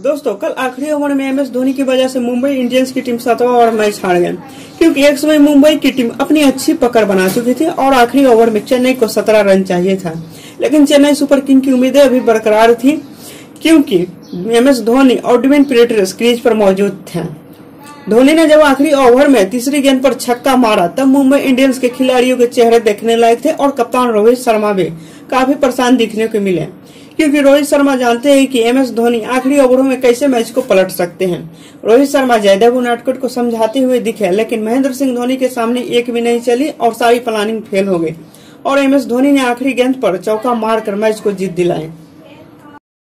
दोस्तों, कल आखिरी ओवर में एमएस धोनी की वजह से मुंबई इंडियंस की टीम सातवां ओवर मैच हार गई क्योंकि एक समय मुंबई की टीम अपनी अच्छी पकड़ बना चुकी थी और आखिरी ओवर में चेन्नई को सत्रह रन चाहिए था। लेकिन चेन्नई सुपर किंग की उम्मीदें अभी बरकरार थी, क्योंकि एम एस धोनी और डिविन पीरेटर्स क्रीज पर मौजूद थे। धोनी ने जब आखिरी ओवर में तीसरी गेंद पर छक्का मारा, तब मुंबई इंडियंस के खिलाड़ियों के चेहरे देखने लायक थे और कप्तान रोहित शर्मा भी काफ़ी परेशान दिखने को मिले। क्योंकि रोहित शर्मा जानते हैं कि एम एस धोनी आखिरी ओवरों में कैसे मैच को पलट सकते हैं। रोहित शर्मा जयदेव उनाटकट को समझाते हुए दिखे, लेकिन महेंद्र सिंह धोनी के सामने एक भी नहीं चली और सारी प्लानिंग फेल हो गई। और एम धोनी ने आखिरी गेंद पर चौका मारकर मैच को जीत दिलाए